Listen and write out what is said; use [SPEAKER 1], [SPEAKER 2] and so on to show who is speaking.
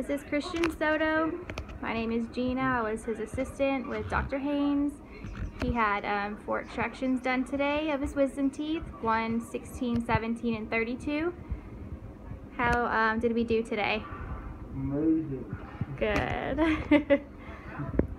[SPEAKER 1] This is Christian Soto. My name is Gina. I was his assistant with Dr. Haynes. He had um, four extractions done today of his wisdom teeth, 1, 16, 17, and 32. How um, did we do today?
[SPEAKER 2] Amazing.
[SPEAKER 1] Good.